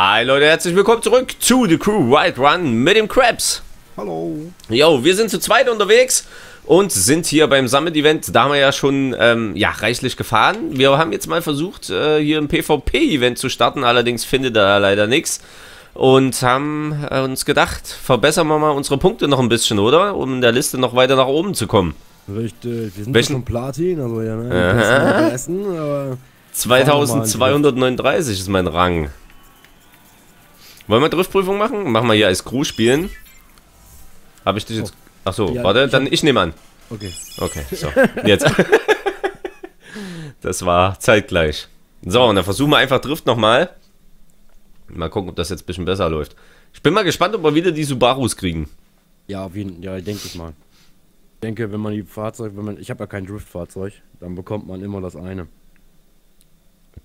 Hi Leute, herzlich willkommen zurück zu The Crew Ride Run mit dem Krabs. Hallo. Jo, wir sind zu zweit unterwegs und sind hier beim Summit Event. Da haben wir ja schon ähm, ja, reichlich gefahren. Wir haben jetzt mal versucht, äh, hier ein PvP-Event zu starten, allerdings findet da leider nichts. Und haben äh, uns gedacht, verbessern wir mal unsere Punkte noch ein bisschen, oder? Um in der Liste noch weiter nach oben zu kommen. Richtig, wir sind Welchen- schon Platin, also ja, ne? Essen, aber 2239 ist mein Rang. Wollen wir Driftprüfung machen? Machen wir hier als Crew spielen. Habe ich dich jetzt. Achso, Ja, warte, ich dann ich nehme an. okay. Okay, so. Jetzt. das war zeitgleich. So, und dann versuchen wir einfach Drift nochmal. Mal gucken, ob das jetzt ein bisschen besser läuft. Ich bin mal gespannt, ob wir wieder die Subarus kriegen. Ja, auf jeden ja, denke ich mal. Ich denke, wenn man die Fahrzeug, wenn man, ich habe ja kein Driftfahrzeug, dann bekommt man immer das eine.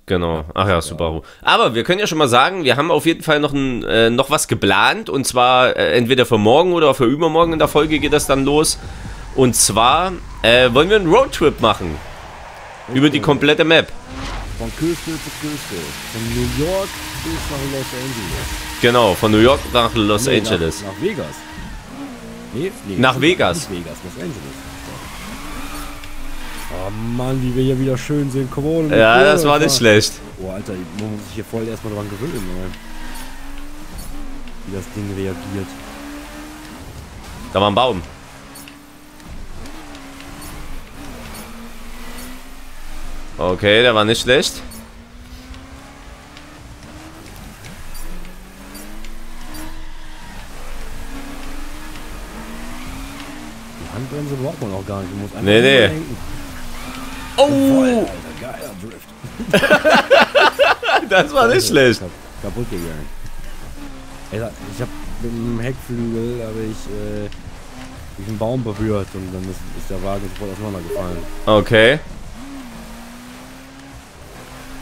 Genau. Ach ja, Subaru. Aber wir können ja schon mal sagen, wir haben auf jeden Fall noch, ein, äh, noch was geplant. Und zwar äh, entweder für morgen oder für übermorgen in der Folge geht das dann los. Und zwar äh, wollen wir einen Roadtrip machen. Über die komplette Map. Von Küste zu Küste. Von New York bis nach Los Angeles. Genau, von New York nach Los Nee, Angeles. Nach, nach Vegas. Nee, nee, Nach Vegas. Vegas, Los Angeles. Oh Mann, wie wir hier wieder schön sind. Komm on. Ja, mit das war nicht schlecht. Oh, Alter, man muss sich hier voll erstmal dran gewöhnen, ey. Wie das Ding reagiert. Da war ein Baum. Okay, der war nicht schlecht. Die Handbremse braucht man auch gar nicht. Du musst einfach Nee, nee. lenken. Oh, Voll, Alter, das war nicht schlecht. Kap kaputt gegangen. Alter, ich hab mit dem Heckflügel habe ich äh, einen Baum berührt und dann ist, ist der Wagen sofort auseinandergefallen. Okay.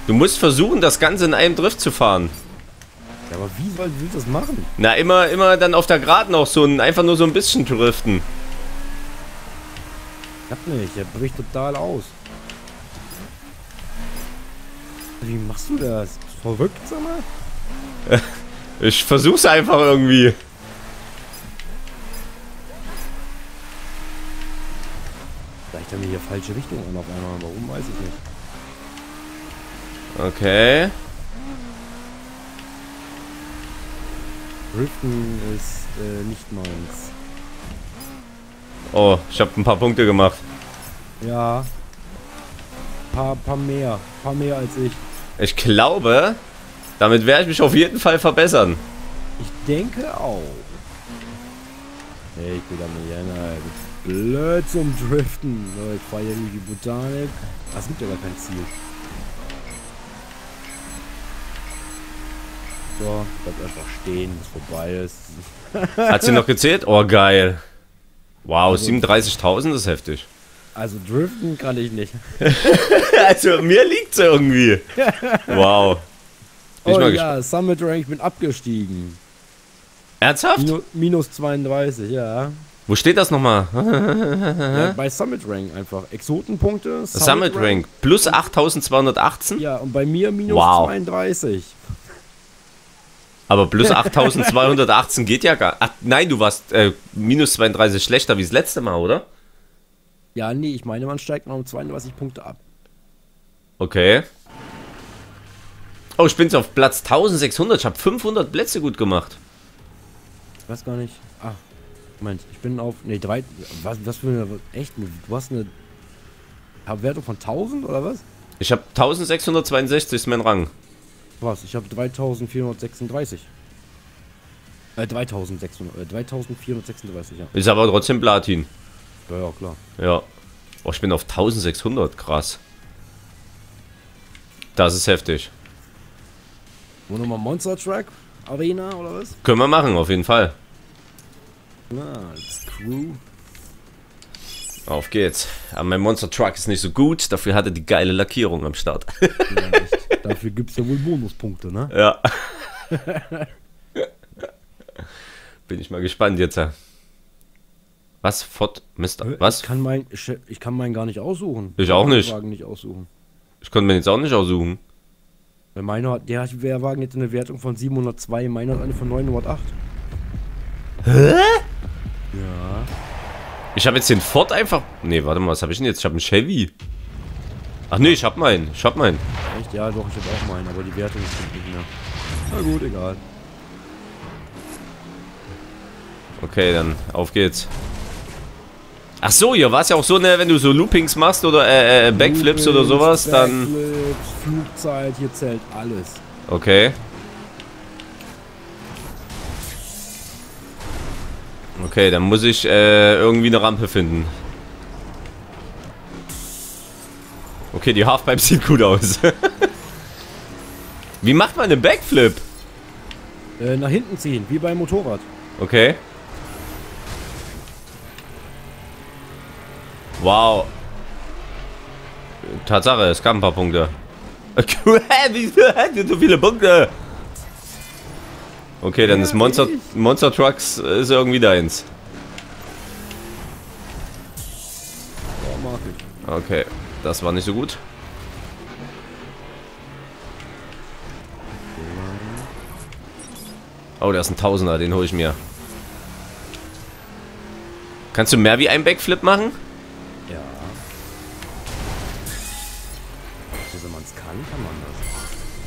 Du musst versuchen, das Ganze in einem Drift zu fahren. Ja, aber wie soll du das machen? Na, immer, immer dann auf der Geraden auch so ein, einfach nur so ein bisschen driften. Klappt nicht, der bricht total aus. Wie machst du das? Verrückt, sag mal? Ich versuch's einfach irgendwie. Vielleicht haben wir hier falsche Richtung an auf einmal. Warum weiß ich nicht. Okay. Driften ist äh, nicht meins. Oh, ich habe ein paar Punkte gemacht. Ja. Paar, paar mehr. Paar mehr als ich. Ich glaube, damit werde ich mich auf jeden Fall verbessern. Ich denke auch. Hey, ich bin da nicht einer. Blöd zum Driften. So, ich fahre hier durch die Botanik. Es gibt ja gar kein Ziel. So, bleib einfach stehen, bis vorbei ist. Hat sie noch gezählt? Oh, geil. Wow, Also- 37.000 ist heftig. Also driften kann ich nicht. Also, mir liegt's irgendwie. Wow. Bin oh ja, Summit Rank, ich bin abgestiegen. Ernsthaft? Minu minus 32, ja. Wo steht das nochmal? ja. Bei Summit Rank einfach. Exotenpunkte. Summit Rank. Plus 8218? Ja, und bei mir minus Wow. 32. Aber plus 8218 geht ja gar. Ach, nein, du warst äh, minus 32 schlechter wie das letzte Mal, oder? Ja, nee, ich meine, man steigt noch um 32 Punkte ab. Okay. Oh, ich bin jetzt auf Platz 1600. Ich habe 500 Plätze gut gemacht. Ich weiß gar nicht. Ah, Moment, ich bin auf. Nee, drei. Was, was für eine. Echt? Du hast eine. Wertung von 1000 oder was? Ich habe 1662 ist mein Rang. Was? Ich habe 3436. Äh, 3600. Äh, 3436, ja. Ist aber trotzdem Platin. Ja, ja, klar. Ja. Oh, ich bin auf 1600. Krass. Das ist heftig. Wo nochmal Monster Truck Arena oder was? Können wir machen, auf jeden Fall. Na, als Crew. Auf geht's. Aber mein Monster Truck ist nicht so gut. Dafür hat er die geile Lackierung am Start. Ja. Dafür gibt es ja wohl Bonuspunkte, ne? Ja. Bin ich mal gespannt jetzt. Was? Ford? Mister? Was? Ich kann, mein, ich, ich kann meinen gar nicht aussuchen. Ich auch kann meinen nicht. Wagen nicht aussuchen. Ich konnte mir jetzt auch nicht aussuchen. Weil meiner, der, der Wagen hätte eine Wertung von 702, meiner hat eine von 908. Hä? Ja. Ich habe jetzt den Ford einfach... Nee, warte mal, was habe ich denn jetzt? Ich habe einen Chevy. Ach nee, ich habe meinen. Ich habe meinen. Echt? Ja, doch, ich habe auch meinen, aber die Wertung stimmt nicht mehr. Na gut, egal. Okay, dann auf geht's. Ach so, hier war es ja auch so, ne, wenn du so Loopings machst oder äh, äh, Backflips oder sowas, dann... Backflips, Flugzeit, hier zählt alles. Okay. Okay, dann muss ich äh, irgendwie eine Rampe finden. Okay, die Halfpipe sieht gut aus. Wie macht man einen Backflip? Äh, nach hinten ziehen, wie beim Motorrad. Okay. Wow. Tatsache, es gab ein paar Punkte. Wieso hat so viele Punkte? Okay, dann ist Monster, Monster Trucks äh, ist irgendwie deins. Okay, das war nicht so gut. Oh, da ist ein Tausender, den hole ich mir. Kannst du mehr wie ein Backflip machen? Ja. Also wenn man es kann, kann man das.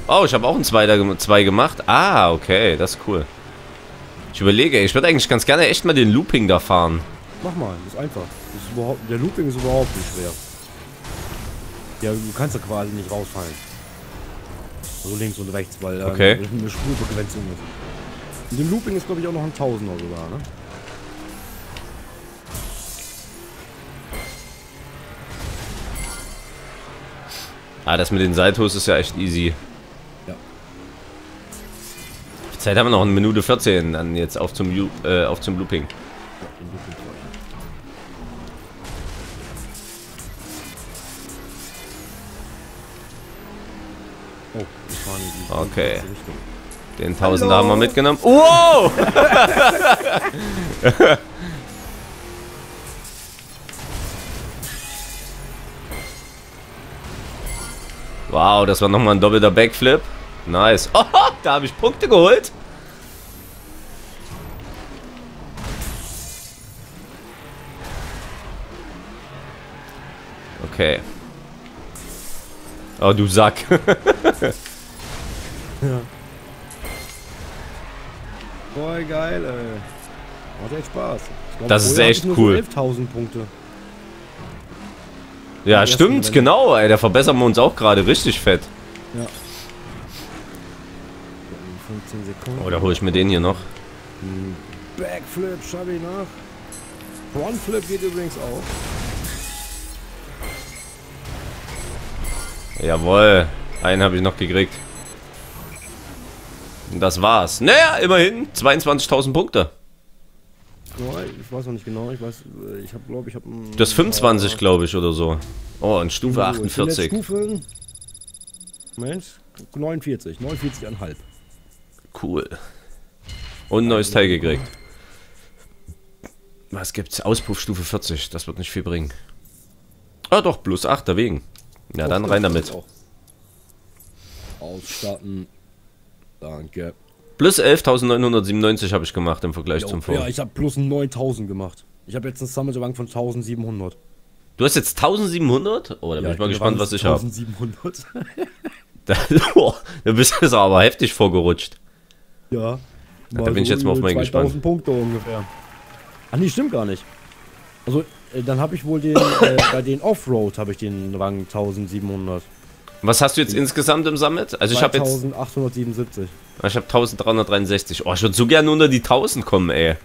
Oh, ich habe auch einen Zweiter, gem- zwei gemacht. Ah, okay, das ist cool. Ich überlege, ich würde eigentlich ganz gerne echt mal den Looping da fahren. Mach mal, das ist einfach. Ist der Looping ist überhaupt nicht schwer. Ja, du kannst da quasi nicht rausfallen. Also links und rechts, weil da Okay. eine eine Spurbegrenzung ist. Und dem Looping ist glaube ich auch noch ein Tausender sogar, ne? Ah, das mit den Saltos ist ja echt easy. Ja. Zeit haben wir noch eine Minute 14, dann jetzt auf zum, äh, auf zum Looping. Oh, Okay. Den Tausender haben wir mitgenommen. Wow! wow, das war nochmal ein doppelter Backflip. Nice. Oh, da habe ich Punkte geholt. Okay. Oh, du Sack. Ja. Voll geil, ey. Macht echt Spaß. Glaub, Das ist echt cool. So 11.000 Punkte. Ja, stimmt, genau, ey. Da verbessern wir uns auch gerade richtig fett. Ja. In 15 Sekunden. Oh, da hole ich mir den hier noch. Backflip schaffe ich nach. Frontflip geht übrigens auch. Jawohl, einen habe ich noch gekriegt. Und das war's. Naja, immerhin 22.000 Punkte. Ich weiß noch nicht genau. Ich weiß, äh, ich habe glaube ich habe. Du hast 25, glaube ich, oder so. Oh, und Stufe 48. Stufe. Mensch, 49, 49,5. Cool. Und ein neues Teil gekriegt. Was gibt's? Auspuffstufe 40. Das wird nicht viel bringen. Ah doch, plus 8 dagegen. Ja, dann rein damit. Ausstatten. Danke. Plus 11.997 habe ich gemacht im Vergleich Jo, zum Vor. ja, ich habe plus 9000 gemacht. Ich habe jetzt einen Sammelbank von 1700. Du hast jetzt 1700? Oh, da bin ja, ich mal gespannt, was ich habe. 1700. Da, boah, da bist du aber heftig vorgerutscht. ja. da bin ich jetzt mal auf meinen 2000 Punkte ungefähr. Ach nee, stimmt gar nicht. Also, äh, dann habe ich wohl den, äh, bei den Offroad habe ich den Rang 1700. Was hast du jetzt insgesamt im Summit? Also ich habe jetzt 2877. ich habe 1363. Oh, ich würde so gerne unter die 1000 kommen, ey.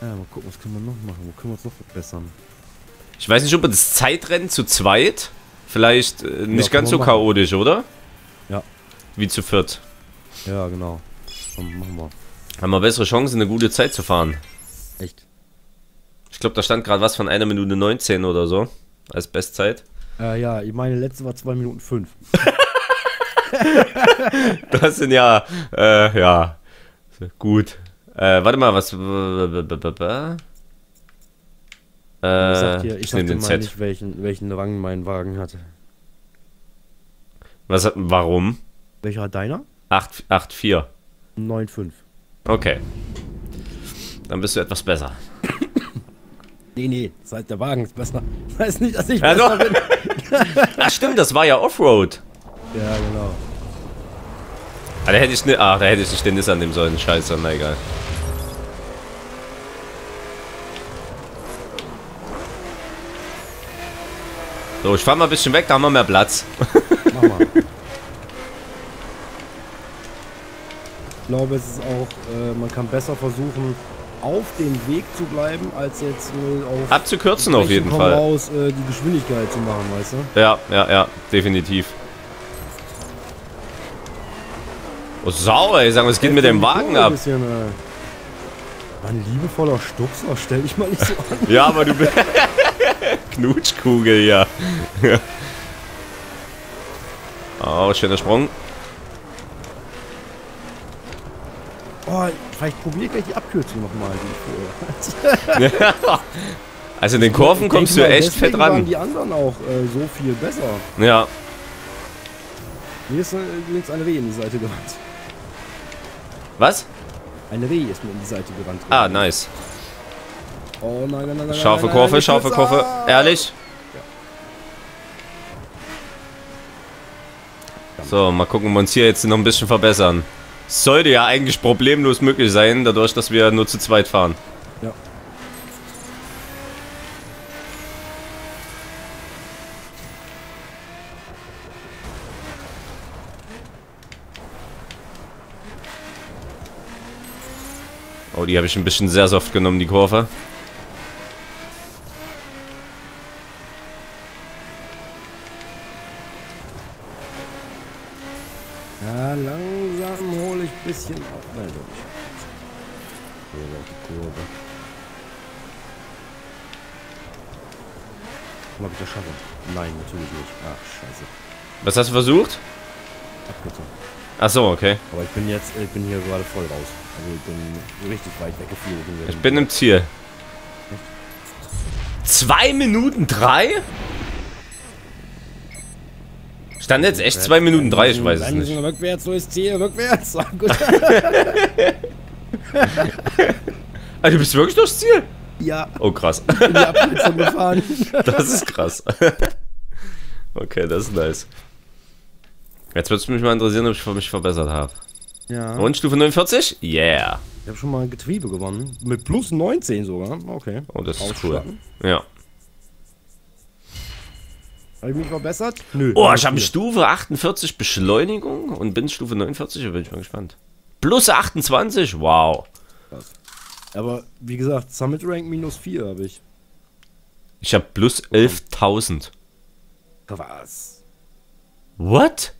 Ja, mal gucken, was können wir noch machen? Wo können wir uns noch verbessern? Ich weiß nicht, ob wir das Zeitrennen zu zweit vielleicht äh, nicht können ganz so machen. chaotisch, oder? Ja. Wie zu viert. Ja, genau. Komm, machen wir. Haben wir bessere Chancen, eine gute Zeit zu fahren. Echt. Ich glaube, da stand gerade was von einer Minute 19 oder so als Bestzeit. Äh, ja, meine letzte war 2 Minuten 5. Das sind ja, äh, ja, gut. Äh, warte mal, was. Äh, ich sag dir, ich ich sag dir mal Z. nicht, welchen, welchen Rang mein Wagen hatte. Was, warum? Welcher hat deiner? 8,4. 9,5. Okay. Dann bist du etwas besser. Nee, nee, das heißt, der Wagen ist besser. Das heißt nicht, dass ich Ja, besser bin. Ach stimmt, das war ja Offroad. Ja, genau. Ah, da hätte ich, ne, ah, da hätte ich nicht den Nissan nehmen sollen. Scheiße, na egal. So, ich fahr mal ein bisschen weg, da haben wir mehr Platz. Mach mal. ich glaube, es ist auch, äh, man kann besser versuchen, auf dem Weg zu bleiben, als jetzt auf Abzukürzen auf jeden Fall. raus, äh, die Geschwindigkeit zu machen, weißt du? Ja, ja, ja, definitiv. Oh, sauer, ey, sag mal, was geht mit dem Wagen Ein ab? bisschen, äh, Mann, liebevoller Stupser, stell dich mal nicht so an. Ja, aber du bist. Knutschkugel, ja. oh, schöner Sprung. Oh, vielleicht probier gleich die Abkürzung nochmal, die ich vorher Also in den Kurven kommst du echt fett deswegen waren ran. die anderen auch äh, so viel besser. Ja, Mir ist äh, übrigens eine Reh in die Seite gerannt. was? Eine Reh ist mir in die Seite gerannt. Ah, nice. Oh nein, nein, nein, nein. Scharfe nein, Kurve, nein, scharfe Kurve. Ah! Ehrlich? So, mal gucken, ob wir uns hier jetzt noch ein bisschen verbessern. Sollte ja eigentlich problemlos möglich sein, dadurch, dass wir nur zu zweit fahren. Ja. Oh, die habe ich ein bisschen sehr soft genommen, die Kurve. Ja, langsam hole ich ein bisschen auf. Nein, doch nicht. Kurve auf die Kurve. Mal bitte schaffen. Nein, natürlich nicht. Ach, scheiße. Was hast du versucht? Abkürzung. Ach so, okay. Aber ich bin jetzt, ich bin hier gerade voll raus. Also ich bin richtig weit weggeflogen. Ich bin im Ziel. Zwei Minuten drei? Stand jetzt echt zwei Minuten drei, ich weiß es nicht. Rückwärts, so ist Ziel, rückwärts. Ah, Gut. Ah, du bist wirklich durchs Ziel? ja, Oh, krass. ich bin die Abkürzung gefahren. Das ist krass. Okay, das ist nice. Jetzt würde es mich mal interessieren, ob ich mich verbessert habe. Ja. Und Stufe 49? Yeah. Ich habe schon mal ein Getriebe gewonnen. Mit plus 19 sogar. Okay. Oh, das ist cool. Ja. Habe ich mich verbessert? Nö. Oh, ich habe. Stufe 48 Beschleunigung und bin Stufe 49, da bin ich mal gespannt. Plus 28? Wow. Aber wie gesagt, Summit Rank minus 4 habe ich. Ich habe plus 11.000. Was? What?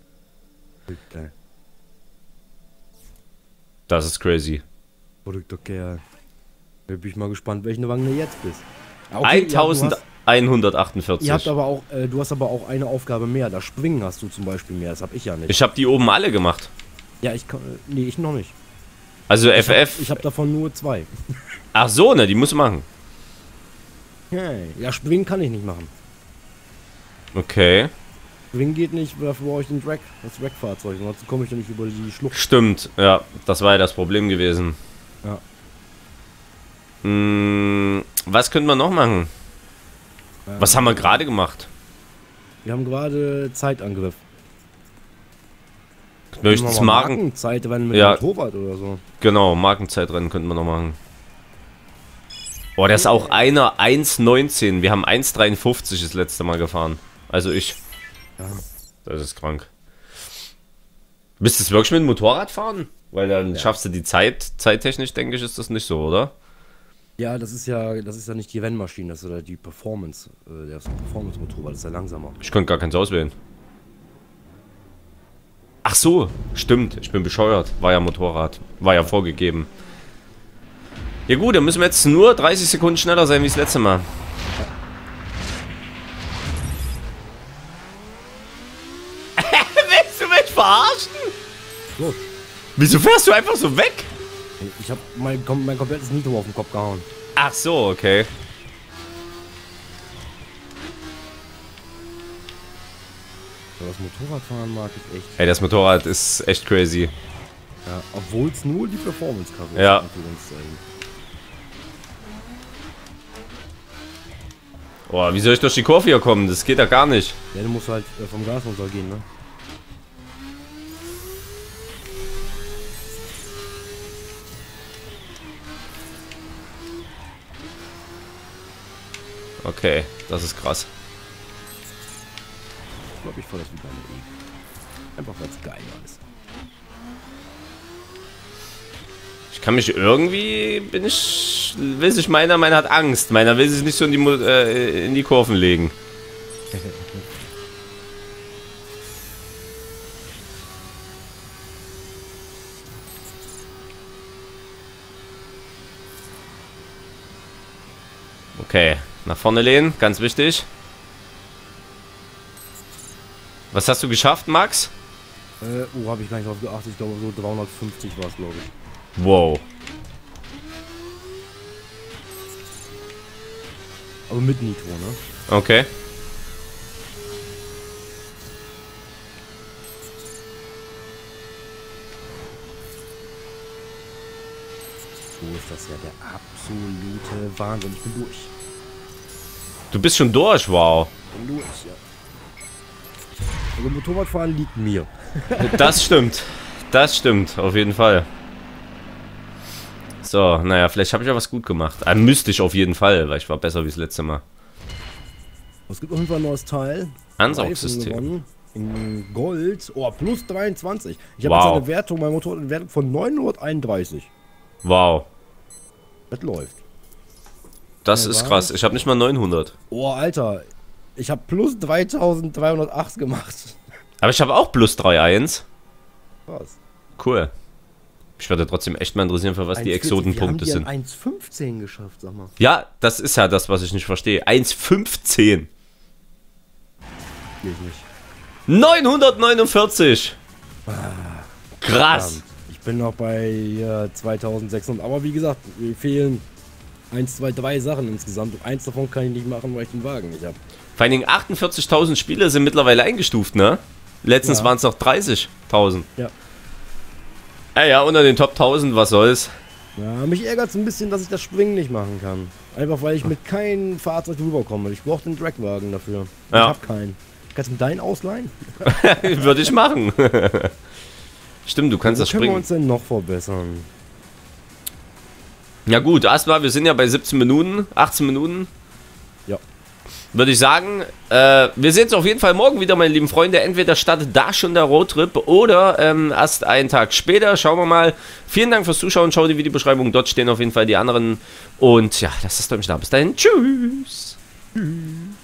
Das ist crazy. Verrückter Kerl. Da bin ich mal gespannt, welchen Rang du jetzt bist. Ah, okay, ja, du hast- 1148. Ihr habt aber auch, äh, du hast aber auch eine Aufgabe mehr. Das Springen hast du zum Beispiel mehr. Das habe ich ja nicht. ich habe die oben alle gemacht. ja, ich kann, nee, ich noch nicht. Also FF. Ich habe davon nur zwei. Ach so, ne, die musst du machen. Hey. Ja, Springen kann ich nicht machen. Okay. Springen geht nicht, dafür brauche ich den Drag, das Drag-Fahrzeug. Sonst komme ich ja nicht über die Schlucht. Stimmt, ja, das war ja das Problem gewesen. Ja. Hm, was könnten wir noch machen? Was haben wir gerade gemacht? Wir haben gerade Zeitangriff. Möchtest Marken... Markenzeitrennen mit Ja. dem Motorrad oder so. Genau, Markenzeitrennen könnten wir noch machen. Boah, das ist auch einer 1,19. Wir haben 1,53 das letzte Mal gefahren. Also ich. Ja. Das ist krank. Bist du es wirklich mit dem Motorrad fahren? Weil dann schaffst du die Zeit, zeittechnisch denke ich, ist das nicht so, oder? Ja, das ist ja, das ist ja nicht die Rennmaschine, das ist ja die Performance, äh, das Performance-Motorrad, das ist ja langsamer. Ich konnte gar keins auswählen. Ach so, stimmt. Ich bin bescheuert. War ja Motorrad. War ja vorgegeben. Ja gut, dann müssen wir jetzt nur 30 Sekunden schneller sein wie das letzte Mal. Willst du mich verarschen? So, Wieso fährst du einfach so weg? Ich habe mein, mein komplettes Nitro auf den Kopf gehauen. Ach so, okay. Das Motorradfahren mag ich echt. Ey, das Motorrad ist echt crazy. Ja, obwohl es nur die Performance-Karre Ja. ist. Anführungszeichen. Boah, wie soll ich durch die Kurve hier kommen? Das geht ja gar nicht. Ja, du musst halt äh, vom Gas runtergehen, ne? Okay, das ist krass. Ich glaube, ich fahr das wieder eine E. Einfach weil es geiler ist. Ich kann mich irgendwie, bin ich, will sich meiner, meiner hat Angst. Meiner will sich nicht so in die, äh, in die Kurven legen. Okay, nach vorne lehnen, ganz wichtig. Was hast du geschafft, Max? Äh, oh, habe ich gar nicht drauf geachtet. Ich glaube, so 350 war es, glaube ich. Wow. Aber mit Nitro, ne? Okay. So ist das ja der absolute Wahnsinn. Ich bin durch. Du bist schon durch, wow. Durch, ja. Also Motorradfahren liegt mir. Das stimmt. Das stimmt, auf jeden Fall. So, naja, vielleicht habe ich ja was gut gemacht. Äh, müsste ich auf jeden Fall, weil ich war besser wie das letzte Mal. Es gibt auf jeden Fall ein neues Teil. Ansaugsystem. In Gold. Oh, plus 23. Ich habe Wow. jetzt eine Wertung, mein Motorrad eine Wertung von 931. Wow. Das läuft. Das Ja, ist krass. Ich habe nicht mal 900. Oh, Alter. Ich habe plus 3308 gemacht. Aber ich habe auch plus 3-1. Krass. Cool. Ich würde trotzdem echt mal interessieren, für was die 1,40. Exotenpunkte Wir sind. haben die an 1,15 geschafft, sag mal. Ja, das ist ja das, was ich nicht verstehe. 1,15. Geht nicht. 949. Krass. Verdammt. Ich bin noch bei äh, 2600. Aber wie gesagt, mir fehlen 1, 2, 3 Sachen insgesamt. Und eins davon kann ich nicht machen, weil ich den Wagen nicht habe. Vor allen Dingen 48.000 Spieler sind mittlerweile eingestuft, ne? Letztens Ja. waren es noch 30.000. Ja. Ja, ja, unter den Top 1000, was soll's. Ja, mich ärgert es ein bisschen, dass ich das Springen nicht machen kann. Einfach weil ich mit keinem Fahrzeug rüberkomme. Ich brauche den Dragwagen dafür. Ich Ja. hab keinen. Kannst du mir deinen ausleihen? Würde ich machen. Stimmt, du kannst Wo das können wir springen. uns denn noch verbessern? Ja gut, erstmal, wir sind ja bei 17 Minuten, 18 Minuten. Ja. Würde ich sagen, äh, wir sehen uns auf jeden Fall morgen wieder, meine lieben Freunde. Entweder startet da schon der Roadtrip oder ähm, erst einen Tag später. Schauen wir mal. Vielen Dank fürs Zuschauen. Schau die Videobeschreibung. Dort stehen auf jeden Fall die anderen. Und ja, lasst es euch da. Bis dahin. Tschüss. Tschüss.